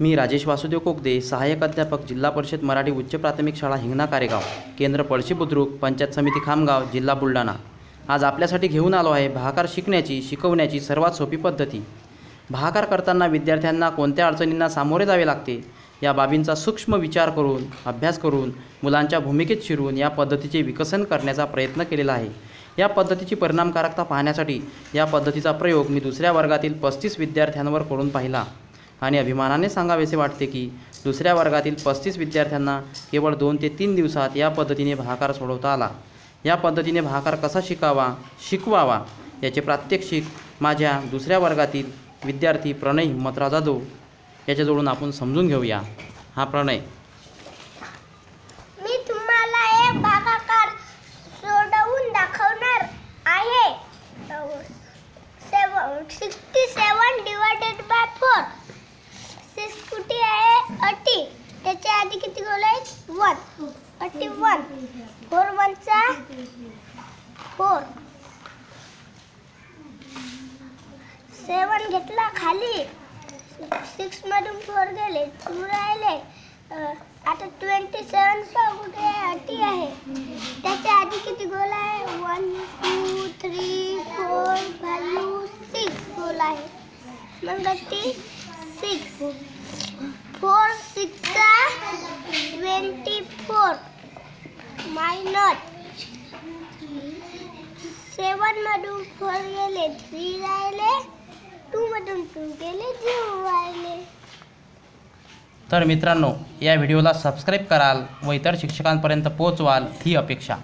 मी राजेश वासुदेव कोकदे सहाय्यक अध्यापक जिल्हा परिषद मराठी उच्च प्राथमिक शाळा हिंगणा कारेगाव केंद्र पळशी बुद्रुक पंचायत समिती खामगाव जिल्हा बुलढाणा. आज आपल्यासाठी घेऊन आलो आहे भाकार शिकण्याची शिकवण्याची सर्वात सोपी पद्धती. भाकार करताना विद्यार्थ्यांना कोणत्या अडचणींना सामोरे जावे लागते या बाबींचा सूक्ष्म विचार करून अभ्यास करून मुलांच्या भूमिकेत शिरून या पद्धतीचे विकसन करण्याचा प्रयत्न केलेला आहे. या पद्धतीची परिणामकारकता पाहण्यासाठी या पद्धतीचा प्रयोग मी दुसऱ्या वर्गातील पस्तीस विद्यार्थ्यांवर करून पाहिला. आणि अभिमानाने सांगावेसे वाटते की दुसऱ्या वर्गातील पस्तीस विद्यार्थ्यांना केवळ दोन ते तीन दिवसात या पद्धतीने भाकार सोडवता आला. या पद्धतीने भाकार कसा शिकावा शिकवावा याचे प्रात्यक्षिक माझ्या दुसऱ्या वर्गातील विद्यार्थी प्रणय हिंमतराव जाधव याच्याजवळून आपण समजून घेऊया. हा प्रणय. मी तुम्हाला एक भागाकार सोडवून दाखवणार आहे. Sixty seven divided by four six कुठे आहे अटी त्याच्या किती गोल आहेत? वन. Thirty one. फोर वनचा? फोर. सेवन घेतला खाली. सिक्स मधून फोर गेले. टू राहिले. आता ट्वेंटी सेवन कुठे अटी आहे. त्याच्या आधी किती गोल आहे? One two three four five six गोल आहे मग अटी six. Four six. Twenty four minus सेवनमधून four गेले थ्री राहिले टू मधून टू गेले झिरो राहिले. तर मित्रांनो या व्हिडिओला सबस्क्राईब कराल व इतर शिक्षकांपर्यंत पोहोचवाल ही अपेक्षा.